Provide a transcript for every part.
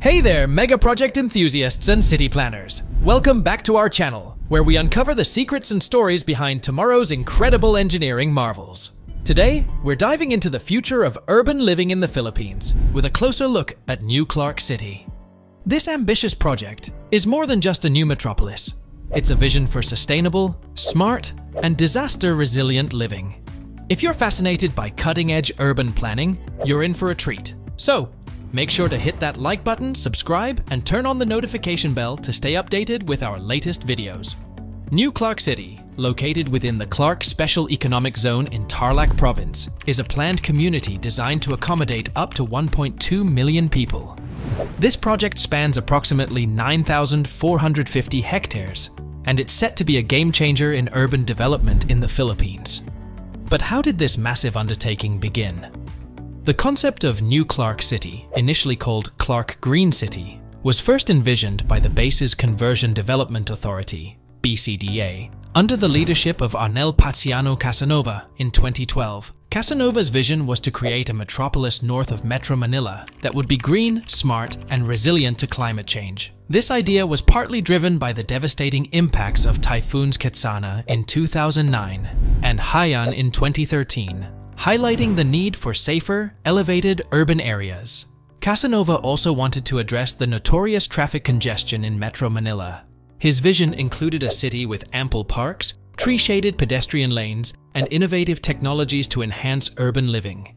Hey there, mega project enthusiasts and city planners. Welcome back to our channel, where we uncover the secrets and stories behind tomorrow's incredible engineering marvels. Today, we're diving into the future of urban living in the Philippines with a closer look at New Clark City. This ambitious project is more than just a new metropolis. It's a vision for sustainable, smart, and disaster resilient living. If you're fascinated by cutting edge urban planning, you're in for a treat. So, Make sure to hit that like button, subscribe, and turn on the notification bell to stay updated with our latest videos. New Clark City, located within the Clark Special Economic Zone in Tarlac Province, is a planned community designed to accommodate up to 1.2 million people. This project spans approximately 9,450 hectares, and it's set to be a game changer in urban development in the Philippines. But how did this massive undertaking begin? The concept of New Clark City, initially called Clark Green City, was first envisioned by the Bases Conversion Development Authority, BCDA, under the leadership of Arnel Paciano Casanova in 2012. Casanova's vision was to create a metropolis north of Metro Manila that would be green, smart, and resilient to climate change. This idea was partly driven by the devastating impacts of typhoons Ketsana in 2009 and Haiyan in 2013, highlighting the need for safer, elevated urban areas. Casanova also wanted to address the notorious traffic congestion in Metro Manila. His vision included a city with ample parks, tree-shaded pedestrian lanes, and innovative technologies to enhance urban living.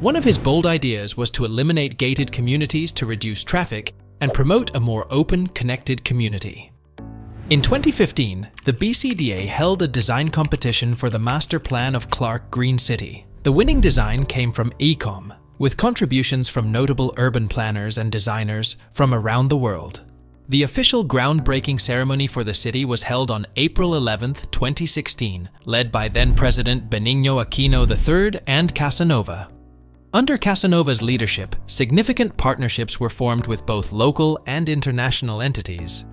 One of his bold ideas was to eliminate gated communities to reduce traffic and promote a more open, connected community. In 2015, the BCDA held a design competition for the master plan of Clark Green City. The winning design came from AECOM, with contributions from notable urban planners and designers from around the world. The official groundbreaking ceremony for the city was held on April 11, 2016, led by then-President Benigno Aquino III and Casanova. Under Casanova's leadership, significant partnerships were formed with both local and international entities.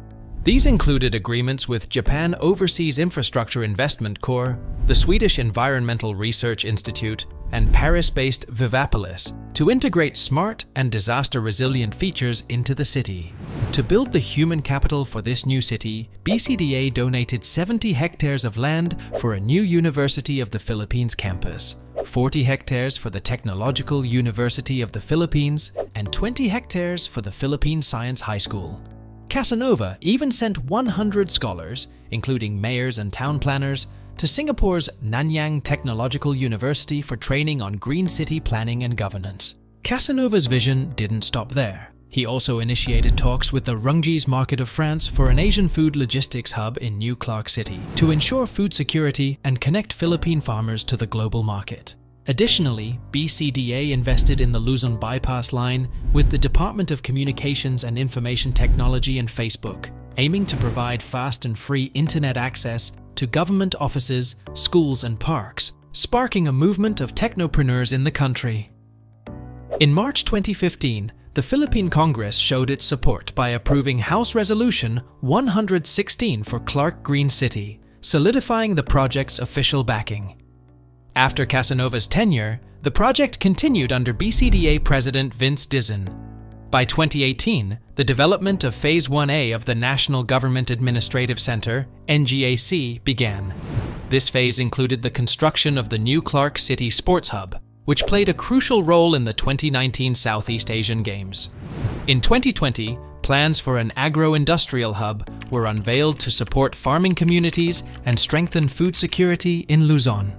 These included agreements with Japan Overseas Infrastructure Investment Corps, the Swedish Environmental Research Institute, and Paris-based Vivapolis to integrate smart and disaster-resilient features into the city. To build the human capital for this new city, BCDA donated 70 hectares of land for a new University of the Philippines campus, 40 hectares for the Technological University of the Philippines, and 20 hectares for the Philippine Science High School. Casanova even sent 100 scholars, including mayors and town planners, to Singapore's Nanyang Technological University for training on green city planning and governance. Casanova's vision didn't stop there. He also initiated talks with the Rungis Market of France for an Asian food logistics hub in New Clark City to ensure food security and connect Philippine farmers to the global market. Additionally, BCDA invested in the Luzon Bypass Line with the Department of Communications and Information Technology and Facebook, aiming to provide fast and free internet access to government offices, schools, and parks, sparking a movement of technopreneurs in the country. In March 2015, the Philippine Congress showed its support by approving House Resolution 116 for Clark Green City, solidifying the project's official backing. After Casanova's tenure, the project continued under BCDA President Vince Dizon. By 2018, the development of Phase 1A of the National Government Administrative Center, NGAC, began. This phase included the construction of the new Clark City Sports Hub, which played a crucial role in the 2019 Southeast Asian Games. In 2020, plans for an agro-industrial hub were unveiled to support farming communities and strengthen food security in Luzon.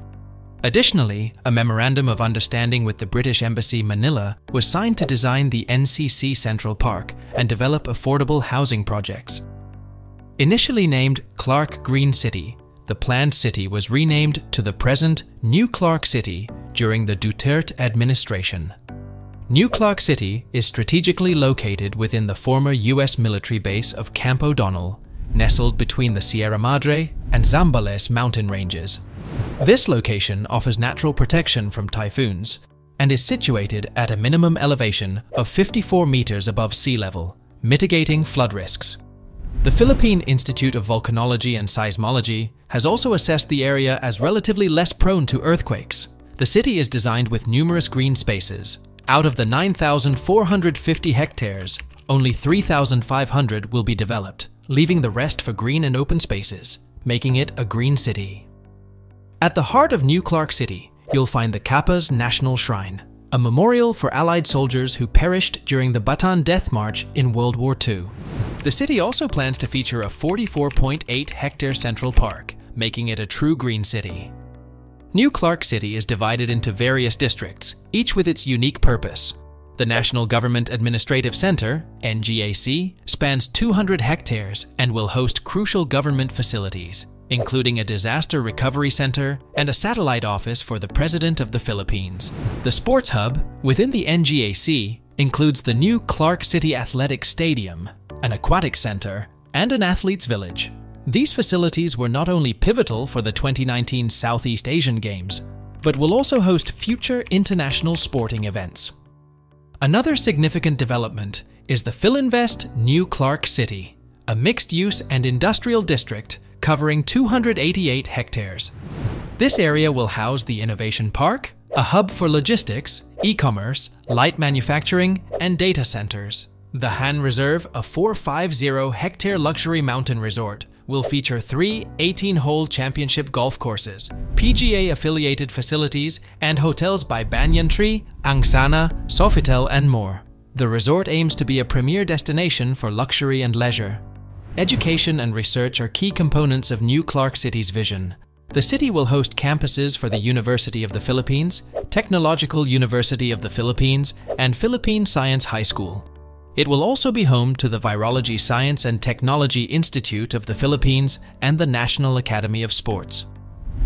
Additionally, a Memorandum of Understanding with the British Embassy Manila was signed to design the NCC Central Park and develop affordable housing projects. Initially named Clark Green City, the planned city was renamed to the present New Clark City during the Duterte administration. New Clark City is strategically located within the former US military base of Camp O'Donnell, nestled between the Sierra Madre and Zambales mountain ranges. This location offers natural protection from typhoons and is situated at a minimum elevation of 54 meters above sea level, mitigating flood risks. The Philippine Institute of Volcanology and Seismology has also assessed the area as relatively less prone to earthquakes. The city is designed with numerous green spaces. Out of the 9,450 hectares, only 3,500 will be developed, leaving the rest for green and open spaces, making it a green city. At the heart of New Clark City, you'll find the Capas National Shrine, a memorial for Allied soldiers who perished during the Bataan Death March in World War II. The city also plans to feature a 44.8 hectare central park, making it a true green city. New Clark City is divided into various districts, each with its unique purpose. The National Government Administrative Center, NGAC, spans 200 hectares and will host crucial government facilities, including a disaster recovery center and a satellite office for the President of the Philippines. The Sports Hub, within the NGAC, includes the new Clark City Athletic Stadium, an aquatic center, and an athletes' village. These facilities were not only pivotal for the 2019 Southeast Asian Games, but will also host future international sporting events. Another significant development is the Philinvest New Clark City, a mixed-use and industrial district covering 288 hectares. This area will house the Innovation Park, a hub for logistics, e-commerce, light manufacturing, and data centers. The Hann Reserve, a 450 hectare luxury mountain resort, will feature three 18-hole championship golf courses, PGA-affiliated facilities, and hotels by Banyan Tree, Angsana, Sofitel, and more. The resort aims to be a premier destination for luxury and leisure. Education and research are key components of New Clark City's vision. The city will host campuses for the University of the Philippines, Technological University of the Philippines, and Philippine Science High School. It will also be home to the Virology Science and Technology Institute of the Philippines and the National Academy of Sports.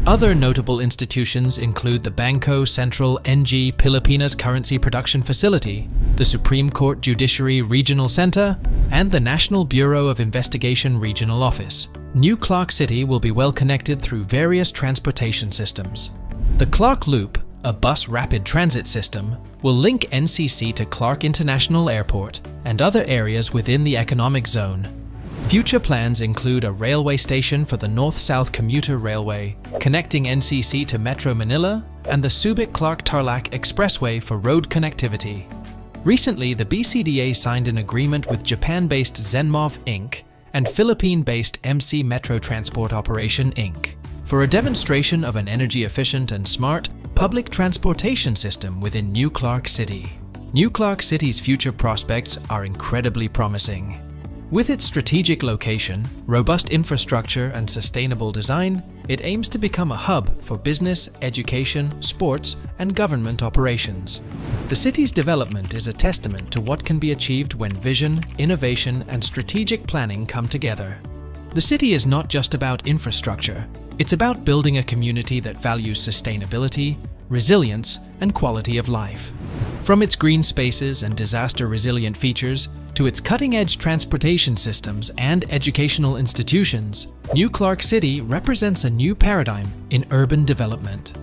Other notable institutions include the Bangko Sentral ng Pilipinas Currency Production Facility, the Supreme Court Judiciary Regional Center, and the National Bureau of Investigation Regional Office. New Clark City will be well connected through various transportation systems. The Clark Loop, a bus rapid transit system, will link NCC to Clark International Airport and other areas within the economic zone. Future plans include a railway station for the North-South Commuter Railway, connecting NCC to Metro Manila, and the Subic-Clark-Tarlac Expressway for road connectivity. Recently, the BCDA signed an agreement with Japan-based Zenmov Inc. and Philippine-based MC Metro Transport Operation Inc. for a demonstration of an energy-efficient and smart public transportation system within New Clark City. New Clark City's future prospects are incredibly promising. With its strategic location, robust infrastructure, and sustainable design, it aims to become a hub for business, education, sports, and government operations. The city's development is a testament to what can be achieved when vision, innovation, and strategic planning come together. The city is not just about infrastructure, it's about building a community that values sustainability, resilience, and quality of life. From its green spaces and disaster-resilient features, to its cutting-edge transportation systems and educational institutions, New Clark City represents a new paradigm in urban development.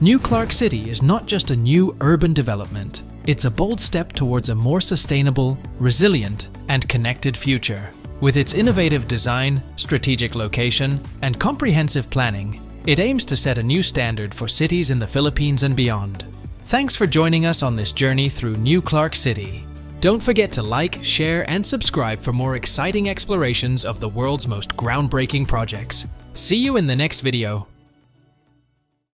New Clark City is not just a new urban development, it's a bold step towards a more sustainable, resilient, and connected future. With its innovative design, strategic location, and comprehensive planning, it aims to set a new standard for cities in the Philippines and beyond. Thanks for joining us on this journey through New Clark City. Don't forget to like, share, and subscribe for more exciting explorations of the world's most groundbreaking projects. See you in the next video.